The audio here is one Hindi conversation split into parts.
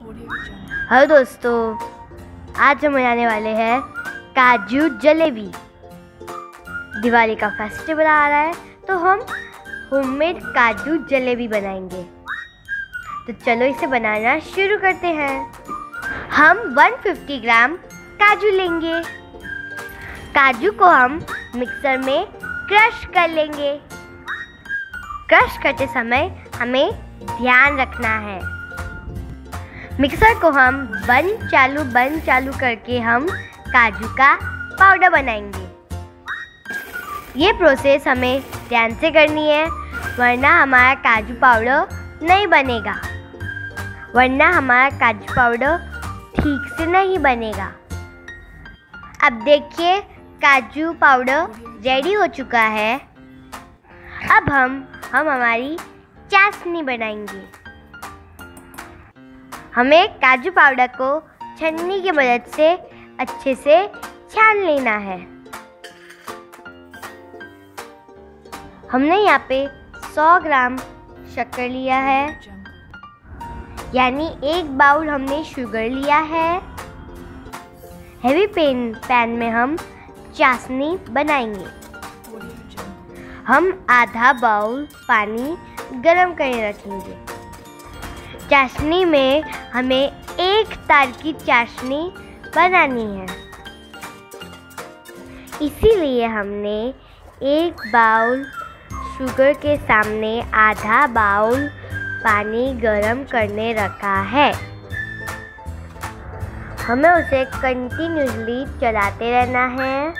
हेलो दोस्तों, आज हम बनाने वाले हैं काजू जलेबी। दिवाली का फेस्टिवल आ रहा है तो हम होममेड काजू जलेबी बनाएँगे। तो चलो इसे बनाना शुरू करते हैं। हम 150 ग्राम काजू लेंगे। काजू को हम मिक्सर में क्रश कर लेंगे। क्रश करते समय हमें ध्यान रखना है। मिक्सर को हम बंद चालू बंद चालू करके हम काजू का पाउडर बनाएँगे। ये प्रोसेस हमें ध्यान से करनी है, वरना हमारा काजू पाउडर नहीं बनेगा। वरना हमारा काजू पाउडर ठीक से नहीं बनेगा। अब देखिए, काजू पाउडर रेडी हो चुका है। अब हम हम हमारी चाशनी बनाएँगे। हमें काजू पाउडर को छन्नी की मदद से अच्छे से छान लेना है। हमने यहाँ पे 100 ग्राम शक्कर लिया है। यानी एक बाउल हमने शुगर लिया है। हैवी पेन, पैन में हम चाशनी बनाएँगे। हम आधा बाउल पानी गरम करने रखेंगे। चाशनी में हमें एक तार की चाशनी बनानी है। इसीलिए हमने एक बाउल शुगर के सामने आधा बाउल पानी गरम करने रखा है। हमें उसे कंटिन्यूसली चलाते रहना है।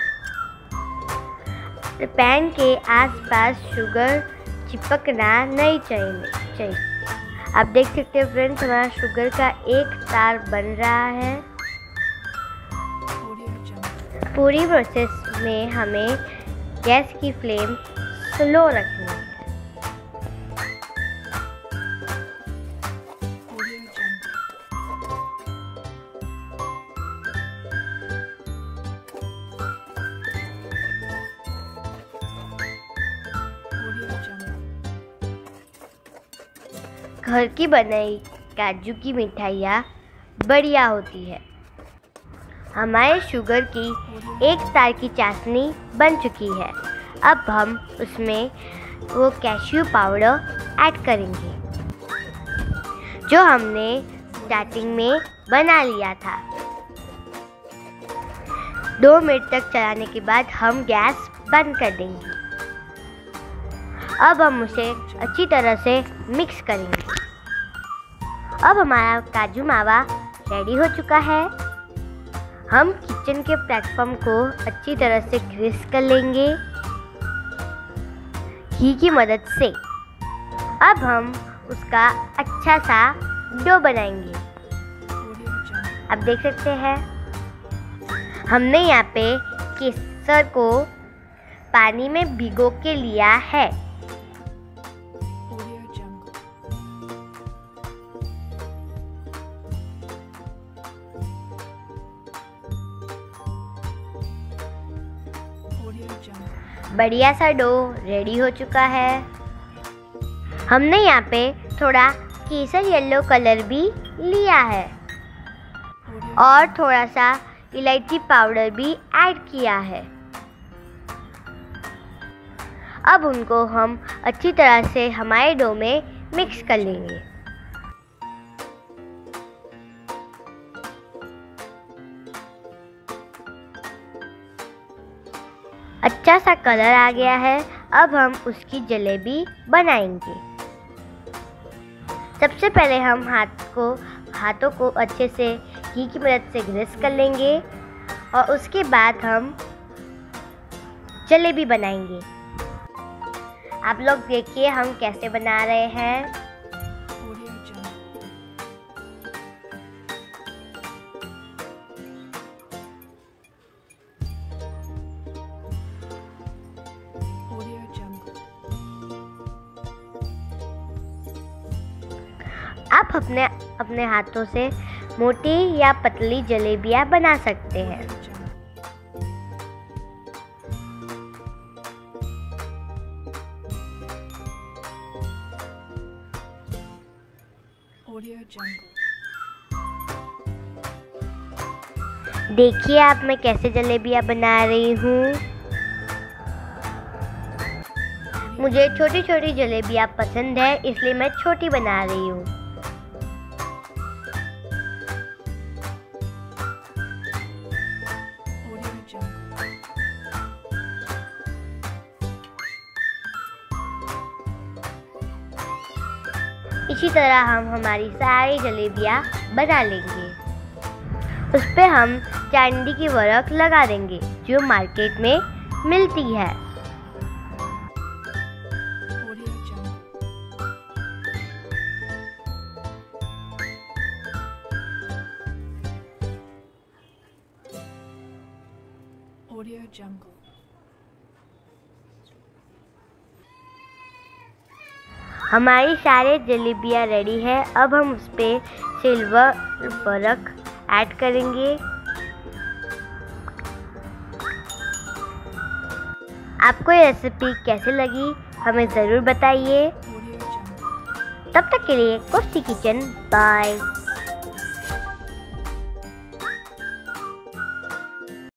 पैन के आसपास शुगर चिपकना नहीं चाहिए चाहिए। आप देख सकते हैं फ्रेंड्स, हमारा शुगर का एक तार बन रहा है। पूरी प्रोसेस में हमें गैस की फ्लेम स्लो रखनी है घर की बनाई काजू की मिठाइयाँ बढ़िया होती है। हमारे शुगर की एक तार की चाशनी बन चुकी है। अब हम उसमें वो कैश्यू पाउडर ऐड करेंगे, जो हमने स्टार्टिंग में बना लिया था। दो मिनट तक चलाने के बाद हम गैस बंद कर देंगे। अब हम उसे अच्छी तरह से मिक्स करेंगे। अब हमारा काजू मावा रेडी हो चुका है। हम किचन के प्लेटफॉर्म को अच्छी तरह से ग्रीस कर लेंगे। घी की मदद से। अब हम उसका अच्छा सा डो बनाएँगे। आप देख सकते हैं। हमने यहाँ पे केसर को पानी में भिगो के लिया है। बढ़िया सा डो रेडी हो चुका है। हमने यहाँ पे थोड़ा केसर येलो कलर भी लिया है। और थोड़ा सा इलायची पाउडर भी ऐड किया है। अब उनको हम अच्छी तरह से हमारे डो में मिक्स कर लेंगे। अच्छा सा कलर आ गया है, अब हम उसकी जलेबी बनाएँगे। सबसे पहले हम हाथ को, हाथों को अच्छे से घी की मदद से ग्रेस कर लेंगे और उसके बाद हम जलेबी बनाएँगे। आप लोग देखिए हम कैसे बना रहे हैं। आप अपने अपने हाथों से मोटी या पतली जलेबियाँ बना सकते हैं। देखिए आप मैं कैसे जलेबियाँ बना रही हूँ। मुझे छोटी छोटी जलेबियाँ पसंद है इसलिए मैं छोटी बना रही हूँ। इसी तरह हम हमारी सारी जलेबियाँ बना लेंगे उस पर हम चांदी की वर्क लगा देंगे, जो मार्केट में मिलती है Audio Jungle. हमारी सारे जलेबियाँ रेडी है। अब हम उस पर सिल्वर बर्क ऐड करेंगे। आपको ये रेसिपी कैसे लगी, हमें ज़रूर बताइए। तब तक के लिए कुश्ती किचन बाय